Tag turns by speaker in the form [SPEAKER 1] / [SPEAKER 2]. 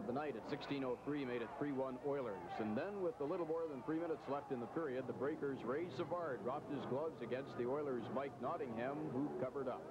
[SPEAKER 1] of the night at 16.03 made it 3-1 Oilers. And then with a little more than three minutes left in the period, the Breakers Ray Savard dropped his gloves against the Oilers' Mike Nottingham, who covered up.